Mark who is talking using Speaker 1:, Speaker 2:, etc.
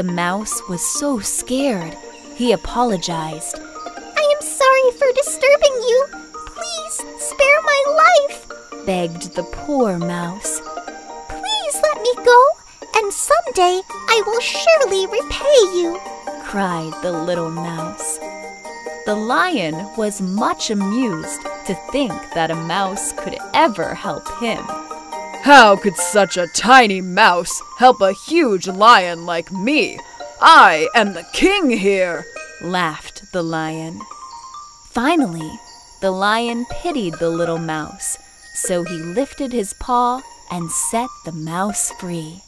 Speaker 1: The mouse was so scared, he apologized.
Speaker 2: I am sorry for disturbing you. Please spare my life,
Speaker 1: begged the poor mouse.
Speaker 2: Please let me go, and someday I will surely repay you,
Speaker 1: cried the little mouse. The lion was much amused to think that a mouse could ever help him.
Speaker 3: How could such a tiny mouse help a huge lion like me? I am the king here,
Speaker 1: laughed the lion. Finally, the lion pitied the little mouse, so he lifted his paw and set the mouse free.